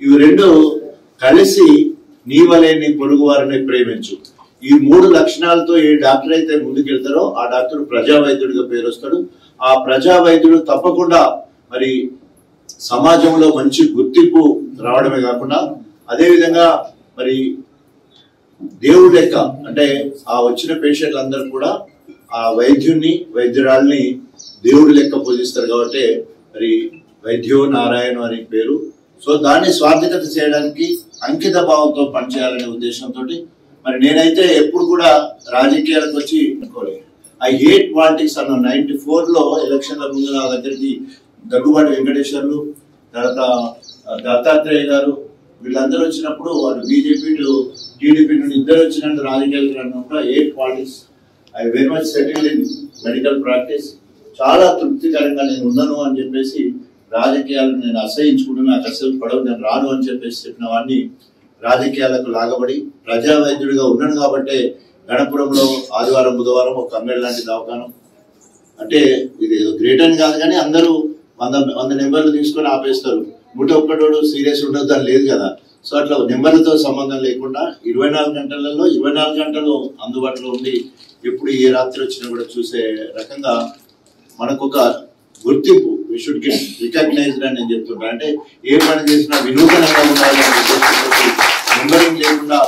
ఇవి రెండు కలిసి నీ వలేని పొరుగు వారిని ప్రేమించు. ఈ మూడు లక్షణాలతో ఏ డాక్టర్ అయితే ముందుకెళ్తారో ఆ డాక్టర్ ప్రజా వైద్యుడిగా పేరు వస్తాడు ఆ ప్రజా వైద్యుడు తప్పకుండా మరి సమాజంలో మంచి గుర్తింపు రావడమే కాకుండా అదే విధంగా మరి దేవుడు లెక్క అంటే ఆ వచ్చిన పేషెంట్లు అందరూ కూడా ఆ వైద్యుని వైద్యురాల్ని దేవుడి లెక్క పూజిస్తారు కాబట్టి మరి వైద్యో నారాయణ అని పేరు సో దాన్ని స్వార్థకత చేయడానికి అంకిత భావంతో పనిచేయాలనే ఉద్దేశంతో మరి నేనైతే ఎప్పుడు కూడా రాజకీయాలకు వచ్చి అనుకోలేదు ఐ హేట్ పాలిటిక్స్ అన్న నైన్టీ ఫోర్లో ఎలక్షన్ల ముందు నా దగ్గరికి దగ్గుబాటి వెంకటేశ్వర్లు తర్వాత దత్తాత్రేయ గారు వీళ్ళందరూ వచ్చినప్పుడు వాళ్ళు బీజేపీ టీడీపీ నుండి ఇద్దరు వచ్చినట్టు రాజకీయాలకు అన్నప్పుడు hate politics I very much settled in medical practice చాలా తృప్తికరంగా నేను ఉన్నాను అని చెప్పేసి రాజకీయాలను నేను అసహించుకుంటూ నాకు అసలు పడవు నేను రాను అని చెప్పేసి చెప్పిన వాడిని రాజకీయాలకు లాగబడి ప్రజా వైద్యుడిగా ఉన్నాను కాబట్టి గణపురంలో ఆదివారం బుధవారం ఒక కమ్మెల్ లాంటి దవాఖానం. అంటే ఇది ఏదో గ్రేట్ అని కాదు కానీ అందరూ వంద వంద నెంబర్లు తీసుకొని ఆపేస్తారు. నూట ఒక్కటోడు సీరియస్ ఉండొద్దు అని లేదు కదా. సో అట్లా నెంబర్లతో సంబంధం లేకుండా ఇరవై నాలుగు గంటలలో ఇరవై నాలుగు గంటలు అందుబాటులో ఉండి ఎప్పుడు ఏ రాత్రి వచ్చినా కూడా చూసే రకంగా మనకు ఒక గుర్తింపు వి షుడ్ గెట్ రికగ్నైజ్డ్ అని నేను చెప్తున్నా అంటే ఏ పని చేసినా వినూతనంగా ఉండాలని నెంబరింగ్ లేకుండా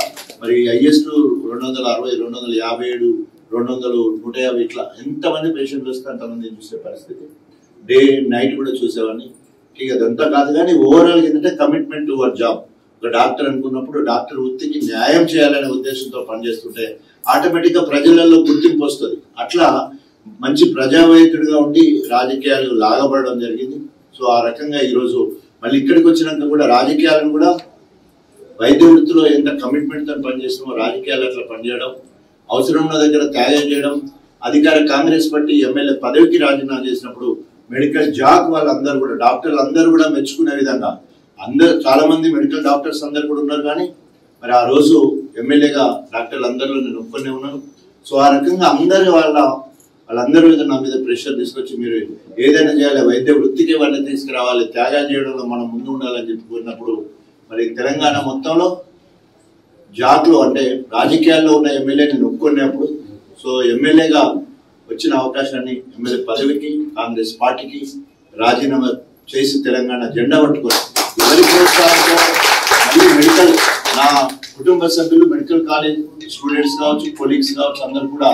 మరి హైయెస్ట్ రెండు వందల అరవై రెండు వందల యాభై ఏడు రెండు వందలు నూట యాభై ఇట్లా ఎంతమంది పేషెంట్లు వస్తే అంతమంది చూసే పరిస్థితి. డే నైట్ కూడా చూసేవాడిని. ఇక అదంతా కాదు కానీ ఓవరాల్ ఏంటంటే కమిట్మెంట్ టు అవర్ జాబ్ ఒక డాక్టర్ అనుకున్నప్పుడు డాక్టర్ వృత్తికి న్యాయం చేయాలనే ఉద్దేశంతో పనిచేస్తుంటే ఆటోమేటిక్గా ప్రజలలో గుర్తింపు వస్తుంది. అట్లా మంచి ప్రజావైద్యుడిగా ఉండి రాజకీయాలు లాగబడడం జరిగింది. సో ఆ రకంగా ఈరోజు మళ్ళీ ఇక్కడికి వచ్చినాక కూడా రాజకీయాలను కూడా వైద్య వృత్తిలో ఎంత కమిట్మెంట్తో పనిచేసినామో రాజకీయాలు అట్లా పనిచేయడం అవసరం ఉన్న దగ్గర త్యాగం చేయడం అధికార కాంగ్రెస్ పార్టీ ఎమ్మెల్యే పదవికి రాజీనామా చేసినప్పుడు మెడికల్ జాబ్ వాళ్ళందరూ కూడా డాక్టర్లు అందరూ కూడా మెచ్చుకునే విధంగా అందరు చాలా మంది మెడికల్ డాక్టర్స్ అందరు కూడా ఉన్నారు కానీ మరి ఆ రోజు ఎమ్మెల్యేగా డాక్టర్లు అందరిలో నేను ఒక్కనే ఉన్నాను సో ఆ రకంగా అందరి వాళ్ళ వాళ్ళందరి మీద నా మీద ప్రెషర్ తీసుకొచ్చి మీరు ఏదైనా చేయాలి వైద్య వృత్తికి వాళ్ళని తీసుకురావాలి త్యాగాలు చేయడంలో మనం ముందు ఉండాలని చెప్పుకున్నప్పుడు మరి తెలంగాణ మొత్తంలో జాతులు అంటే రాజకీయాల్లో ఉన్న ఎమ్మెల్యేని నొక్కున్నప్పుడు సో ఎమ్మెల్యేగా వచ్చిన అవకాశాన్ని ఎమ్మెల్యే పదవికి కాంగ్రెస్ పార్టీకి రాజీనామా చేసి తెలంగాణ జెండా పట్టుకొని ఎవరి ప్రోత్సాహంతో మళ్ళీ మెడికల్ నా కుటుంబ సభ్యులు మెడికల్ కాలేజ్ స్టూడెంట్స్ కావచ్చు కొలీగ్స్ కావచ్చు అందరూ కూడా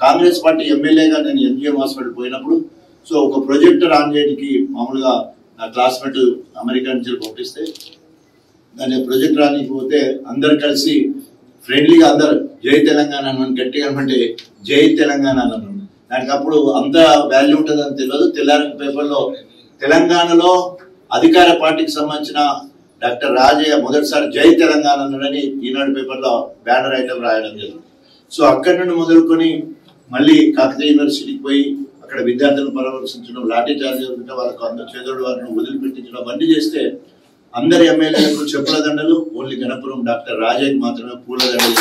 కాంగ్రెస్ పార్టీ ఎమ్మెల్యేగా నేను ఎంజిఎం హాస్పిటల్ పోయినప్పుడు సో ఒక ప్రొజెక్టర్ ఆన్ చేయడానికి మామూలుగా నా క్లాస్మేట్ అమెరికా నుంచి పంపిస్తే దాని ప్రొజెక్ట్ ఆన్ పోతే అందరు కలిసి ఫ్రెండ్లీగా అందరు జై తెలంగాణ అని గట్టిగా అనమంటే జై తెలంగాణ అని అన్నాను దానికి అప్పుడు అంత వాల్యూ ఉంటుందని తెలియదు. తెల్లారి పేపర్లో తెలంగాణలో అధికార పార్టీకి సంబంధించిన డాక్టర్ రాజయ్య మొదటిసారి జై తెలంగాణ అన్నాడని ఈనాడు పేపర్లో బ్యానర్ ఐటమ్ రాయడం జరిగింది. సో అక్కడి నుండి మొదలుకొని మళ్ళీ కాకతీయ యూనివర్సిటీకి పోయి అక్కడ విద్యార్థులను పరామర్శించడం లాఠీ చార్జ్ జరుగుతుంటే వాళ్ళకు అందరు చేదోడు వారిని వదిలిపెట్టించడం అవన్నీ చేస్తే అందరి ఎమ్మెల్యేలకు చెప్పుల దండలు ఓన్లీ గణపురం డాక్టర్ రాజయ్యకి మాత్రమే పూల దండలు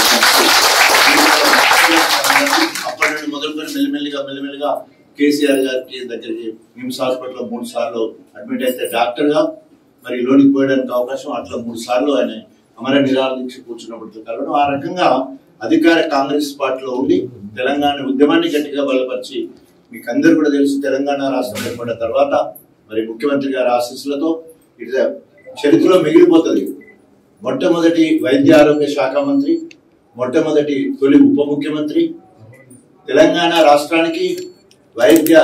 అప్పటి నుండి మొదలుకొని మెల్లిమెల్లిగా మెల్లిమెల్లిగా కేసీఆర్ గారికి దగ్గరికి నిమ్స్ హాస్పిటల్లో మూడు సార్లు అడ్మిట్ అయితే డాక్టర్గా మరి లోనికి పోయడానికి అవకాశం అట్లా మూడు సార్లు ఆయన అమర నిరాదీక్ష కూర్చున్నప్పుడు కలవడం ఆ రకంగా అధికార కాంగ్రెస్ పార్టీలో ఉండి తెలంగాణ ఉద్యమాన్ని గట్టిగా బలపరిచి మీకు అందరు కూడా తెలుసు తెలంగాణ రాష్ట్రం ఏర్పడిన తర్వాత మరి ముఖ్యమంత్రి గారి ఆశీస్సులతో ఇట్ చరిత్రలో మిగిలిపోతుంది. మొట్టమొదటి వైద్య ఆరోగ్య శాఖ మంత్రి మొట్టమొదటి తొలి ఉప ముఖ్యమంత్రి తెలంగాణ రాష్ట్రానికి వైద్య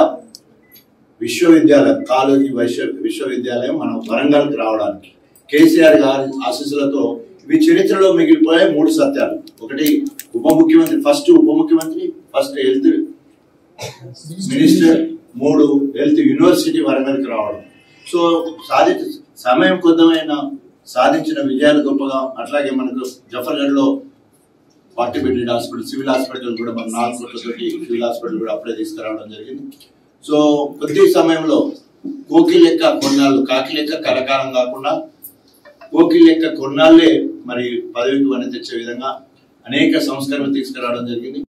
విశ్వవిద్యాలయం కాలేజీ వైశ్వ విశ్వవిద్యాలయం మనం వరంగల్కి రావడానికి. కేసీఆర్ గారి ఆశీస్సులతో ఇవి చరిత్రలో మిగిలిపోయే మూడు సత్యాలు. ఒకటి ఉప ముఖ్యమంత్రి ఫస్ట్ ఉప ముఖ్యమంత్రి ఫస్ట్ హెల్త్ మినిస్టర్ మూడు హెల్త్ యూనివర్సిటీ వరంగల్కి రావడం. సో సాధించ సమయం కొద్దమైన సాధించిన విజయాలు గొప్పగా అట్లాగే మనకు జఫర్గఢ్లో thirty bedded hospital civil hospital కూడా మన నాలుగు కోట్లతోటి సివిల్ హాస్పిటల్ కూడా అప్పుడే తీసుకురావడం జరిగింది. సో కొద్ది సమయంలో కోకి లెక్క కొన్నాళ్ళు కాకి లెక్క కలకాలం కాకుండా కోకిల్ లెక్క కొన్నాళ్ళే మరి పదవికి వని తెచ్చే విధంగా అనేక సంస్కరణలు తీసుకురావడం జరిగింది.